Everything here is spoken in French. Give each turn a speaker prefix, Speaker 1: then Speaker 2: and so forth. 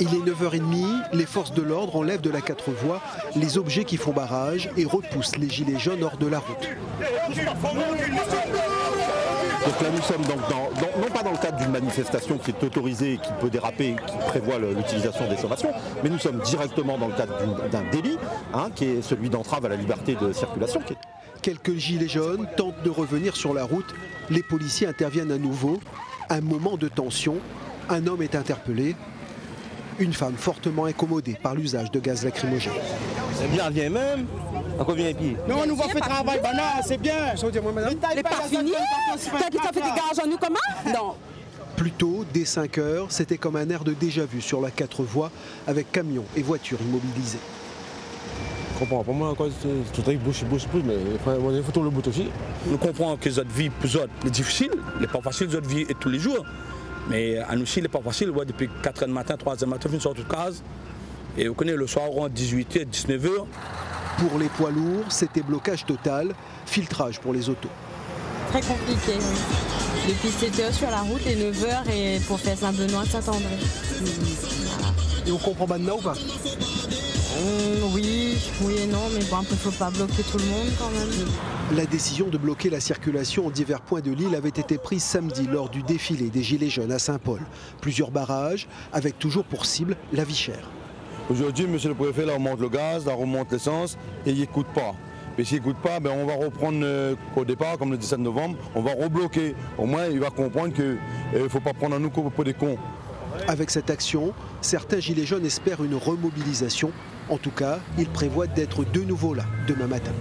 Speaker 1: Il est 9h30, les forces de l'ordre enlèvent de la quatre voies les objets qui font barrage et repoussent les gilets jaunes hors de la route.
Speaker 2: Donc là, nous sommes donc dans, non pas dans le cadre d'une manifestation qui est autorisée, qui peut déraper, qui prévoit l'utilisation des sommations, mais nous sommes directement dans le cadre d'un délit, hein, qui est celui d'entrave à la liberté de circulation.
Speaker 1: Quelques gilets jaunes tentent de revenir sur la route. Les policiers interviennent à nouveau. Un moment de tension. Un homme est interpellé. Une femme fortement incommodée par l'usage de gaz lacrymogène.
Speaker 3: C'est bien, viens même. À combien de pieds
Speaker 4: Non, on nous va faire travail, non, c'est bien.
Speaker 5: C'est pas fini? T'as dit fait des garages en nous comment? Non.
Speaker 1: Plus tôt, dès 5 heures, c'était comme un air de déjà-vu sur la quatre voies avec camions et voitures immobilisées.
Speaker 3: Je comprends pas moi, tout est bouche, bouche, bouche, mais il faut tout le bout aussi.
Speaker 6: Nous comprenons que notre vie pour est difficile, n'est pas facile, notre vie est tous les jours. Mais à nous aussi, il n'est pas facile. depuis 4h du matin, 3h du matin, on sort de case. Et vous connaissez, le soir, on 18h, 19h.
Speaker 1: Pour les poids lourds, c'était blocage total, filtrage pour les autos.
Speaker 7: Très compliqué. Depuis 7h sur la route et 9h et pour faire Saint-Benoît, Saint-André.
Speaker 1: Et on comprend maintenant ou pas?
Speaker 7: Mmh, oui, oui et non, mais bon, il ne faut pas bloquer tout le monde quand même.
Speaker 1: La décision de bloquer la circulation en divers points de l'île avait été prise samedi lors du défilé des Gilets jaunes à Saint-Paul. Plusieurs barrages, avec toujours pour cible la vie chère.
Speaker 3: Aujourd'hui, monsieur le préfet, là, on monte le gaz, là, on remonte l'essence et il n'écoute pas. Mais s'il n'écoute pas, ben, on va reprendre euh, au départ, comme le 17 novembre, on va rebloquer. Au moins, il va comprendre qu'il ne euh, faut pas prendre un nous pour des cons.
Speaker 1: Avec cette action, certains Gilets jaunes espèrent une remobilisation. En tout cas, ils prévoient d'être de nouveau là demain matin.